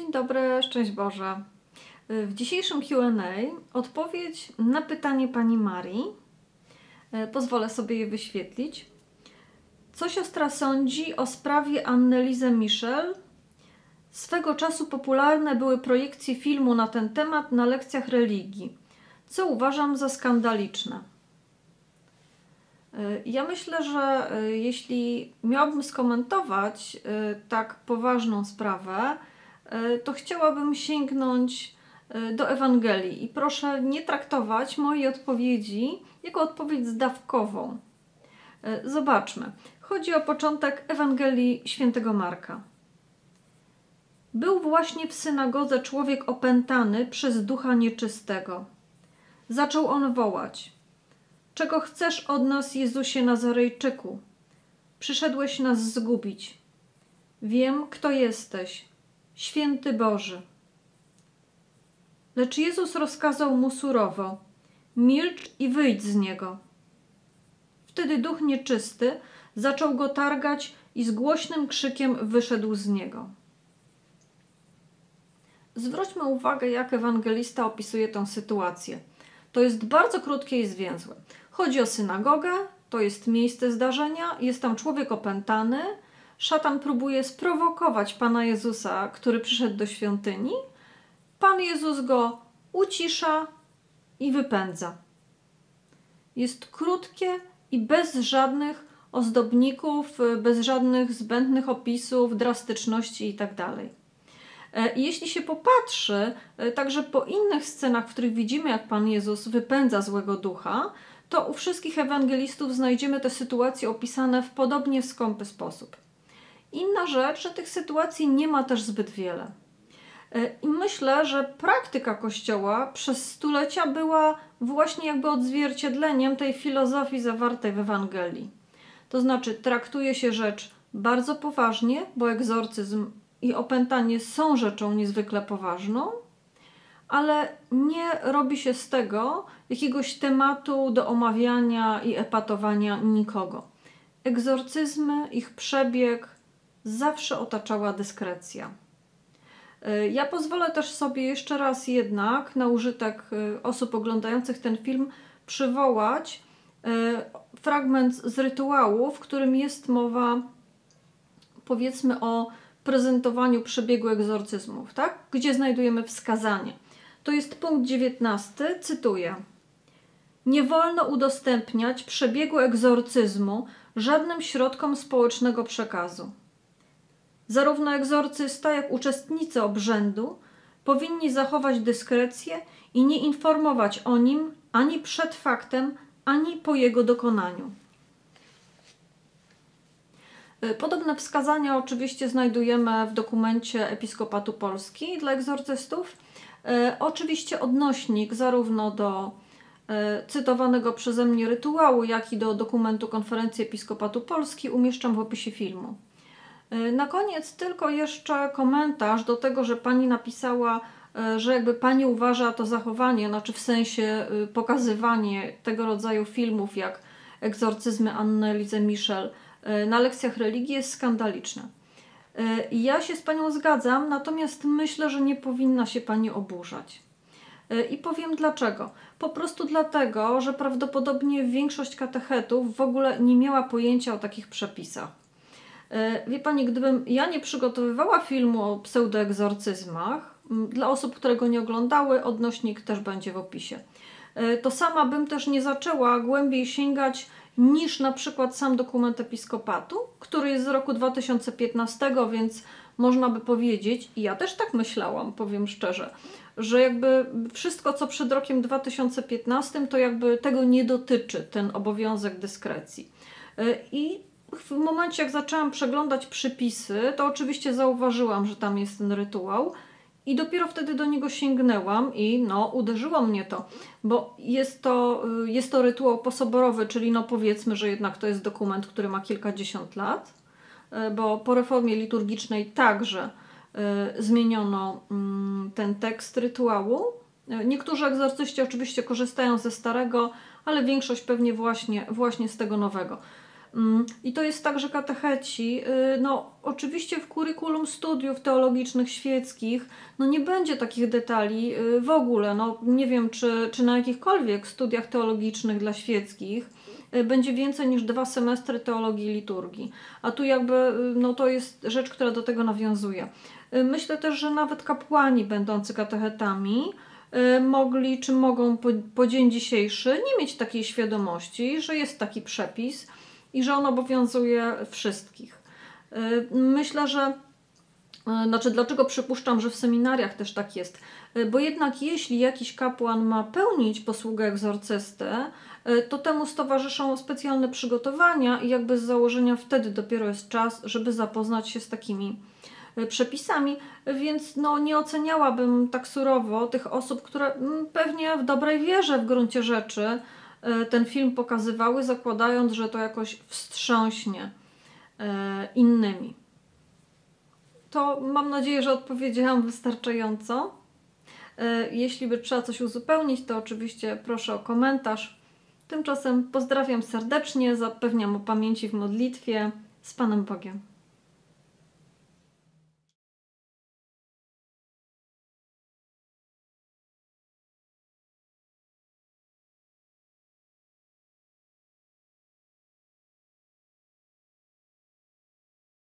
Dzień dobry, szczęść Boże. W dzisiejszym QA odpowiedź na pytanie pani Marii. E, pozwolę sobie je wyświetlić. Co siostra sądzi o sprawie Annelise Michel? Swego czasu popularne były projekcje filmu na ten temat na lekcjach religii, co uważam za skandaliczne. E, ja myślę, że jeśli miałabym skomentować tak poważną sprawę, to chciałabym sięgnąć e, do Ewangelii i proszę nie traktować mojej odpowiedzi jako odpowiedź zdawkową. E, zobaczmy. Chodzi o początek Ewangelii świętego Marka. Był właśnie w synagodze człowiek opętany przez ducha nieczystego. Zaczął on wołać: Czego chcesz od nas, Jezusie Nazarejczyku? Przyszedłeś nas zgubić. Wiem, kto jesteś, Święty Boży. Lecz Jezus rozkazał mu surowo: Milcz i wyjdź z niego. Wtedy duch nieczysty zaczął go targać i z głośnym krzykiem wyszedł z niego. Zwróćmy uwagę, jak ewangelista opisuje tę sytuację. To jest bardzo krótkie i zwięzłe. Chodzi o synagogę, to jest miejsce zdarzenia, jest tam człowiek opętany, szatan próbuje sprowokować Pana Jezusa, który przyszedł do świątyni. Pan Jezus go ucisza i wypędza. Jest krótkie i bez żadnych ozdobników, bez żadnych zbędnych opisów, drastyczności itd. Tak e, jeśli się popatrzy e, także po innych scenach, w których widzimy, jak Pan Jezus wypędza złego ducha, to u wszystkich ewangelistów znajdziemy te sytuacje opisane w podobnie skąpy sposób. Inna rzecz, że tych sytuacji nie ma też zbyt wiele. E, I myślę, że praktyka Kościoła przez stulecia była właśnie jakby odzwierciedleniem tej filozofii zawartej w Ewangelii. To znaczy, traktuje się rzecz bardzo poważnie, bo egzorcyzm i opętanie są rzeczą niezwykle poważną, ale nie robi się z tego jakiegoś tematu do omawiania i epatowania nikogo. Egzorcyzmy, ich przebieg, zawsze otaczała dyskrecja. E, ja pozwolę też sobie jeszcze raz jednak na użytek e, osób oglądających ten film przywołać e, fragment z rytuału, w którym jest mowa powiedzmy o prezentowaniu przebiegu egzorcyzmów, tak? gdzie znajdujemy wskazanie. To jest punkt 19, cytuję. Nie wolno udostępniać przebiegu egzorcyzmu żadnym środkom społecznego przekazu. Zarówno egzorcysta, jak uczestnicy obrzędu powinni zachować dyskrecję i nie informować o nim ani przed faktem, ani po jego dokonaniu. Y, podobne wskazania oczywiście znajdujemy w dokumencie Episkopatu Polski dla egzorcystów. Y, oczywiście odnośnik zarówno do y, cytowanego przeze mnie rytuału, jak i do dokumentu Konferencji Episkopatu Polski umieszczam w opisie filmu. E, na koniec tylko jeszcze komentarz do tego, że pani napisała, e, że jakby pani uważa to zachowanie, znaczy w sensie e, pokazywanie tego rodzaju filmów jak egzorcyzmy Anne-Lize Michel na lekcjach religii jest skandaliczne. Ja się z panią zgadzam, natomiast myślę, że nie powinna się pani oburzać. I powiem dlaczego. Po prostu dlatego, że prawdopodobnie większość katechetów w ogóle nie miała pojęcia o takich przepisach. E, wie Pani, gdybym ja nie przygotowywała filmu o pseudoegzorcyzmach, dla osób, które go nie oglądały, odnośnik też będzie w opisie. E, to sama bym też nie zaczęła głębiej sięgać niż na przykład sam dokument episkopatu, który jest z roku 2015, więc można by powiedzieć, i ja też tak myślałam, powiem szczerze, że jakby wszystko, co przed rokiem 2015, to jakby tego nie dotyczy, ten obowiązek dyskrecji. E, I w momencie, jak zaczęłam przeglądać przypisy, to oczywiście zauważyłam, że tam jest ten rytuał. I dopiero wtedy do niego sięgnęłam i no, uderzyło mnie to, bo jest to, y, jest to rytuał posoborowy, czyli no powiedzmy, że jednak to jest dokument, który ma kilkadziesiąt lat, y, bo po reformie liturgicznej także y, zmieniono mm, ten tekst rytuału. Niektórzy egzorcyści oczywiście korzystają ze starego, ale większość pewnie właśnie, właśnie z tego nowego. Mm, I to jest tak, że katecheci, y, no oczywiście w kurikulum studiów teologicznych świeckich, no nie będzie takich detali y, w ogóle. No nie wiem, czy, czy na jakichkolwiek studiach teologicznych dla świeckich y, będzie więcej niż dwa semestry teologii i liturgii. A tu jakby, no to jest rzecz, która do tego nawiązuje. Myślę też, że nawet kapłani będący katechetami, mogli, czy mogą po, po, dzień dzisiejszy nie mieć takiej świadomości, że jest taki przepis i że on obowiązuje wszystkich. Y, myślę, że y, znaczy, dlaczego przypuszczam, że w seminariach też tak jest? Y, bo jednak jeśli jakiś kapłan ma pełnić posługę egzorcysty, to temu towarzyszą specjalne przygotowania i jakby z założenia wtedy dopiero jest czas, żeby zapoznać się z takimi przepisami, więc no, nie oceniałabym tak surowo tych osób, które mm, pewnie w dobrej wierze w gruncie rzeczy ten film pokazywały, zakładając, że to jakoś wstrząśnie e, innymi. To mam nadzieję, że odpowiedziałam wystarczająco. E, jeśli by trzeba coś uzupełnić, to oczywiście proszę o komentarz. Tymczasem pozdrawiam serdecznie, zapewniam o pamięci w modlitwie. Z Panem Bogiem.